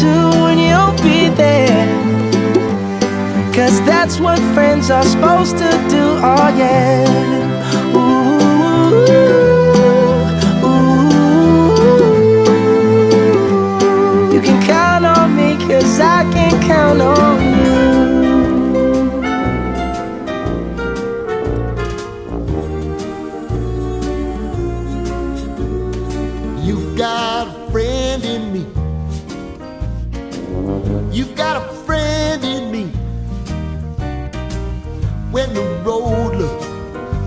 Two, you'll be there. Cause that's what friends are supposed to do, oh yeah.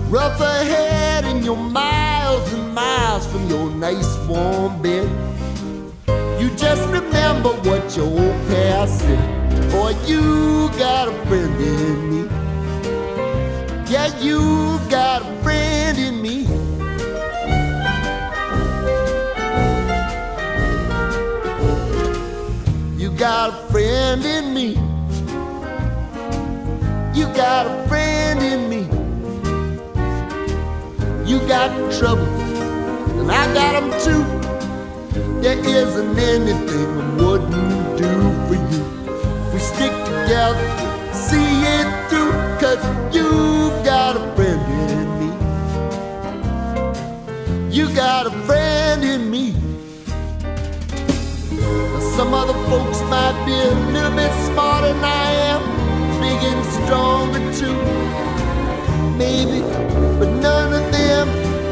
Rough ahead and you're miles and miles from your nice warm bed, you just remember what your old past said. Boy, you got a friend in me. Yeah, you got a friend in me. You got a friend in me. You got a friend got trouble, and I got them too. There isn't anything I wouldn't do for you. We stick together, see it through, cause you got a friend in me. You got a friend in me. Now, Some other folks might be a little bit smarter than I am, big and stronger too. Maybe, but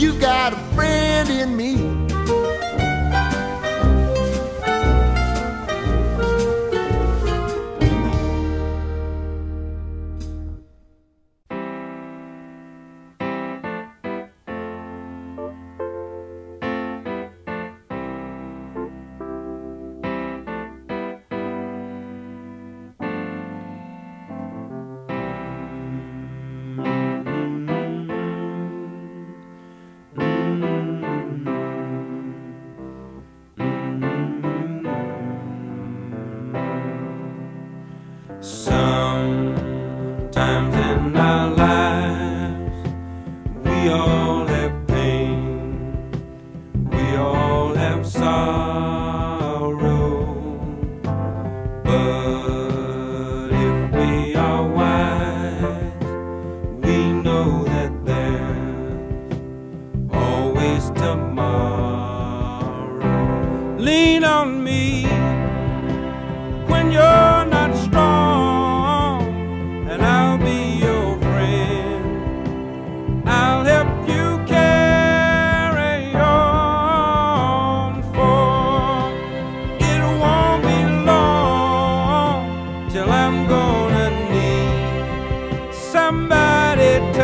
You got a friend in me.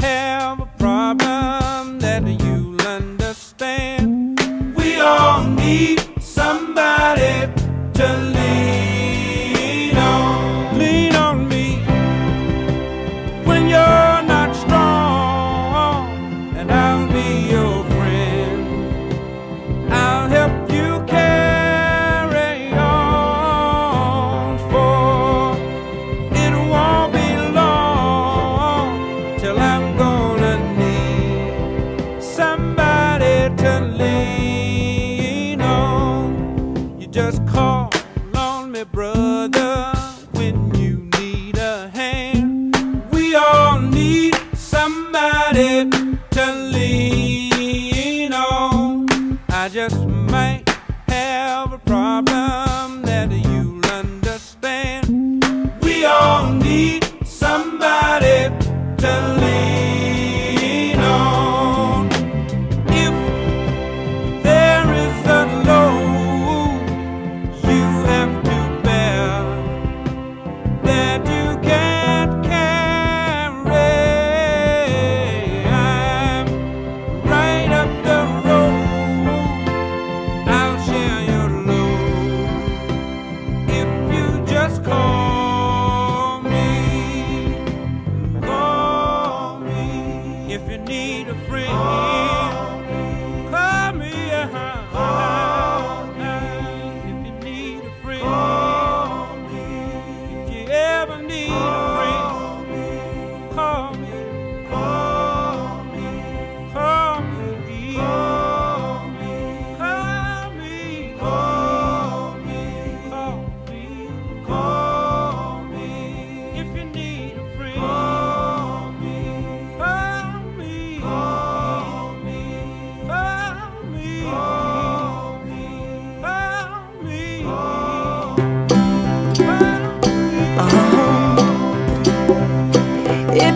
have a problem that you'll understand. We all need somebody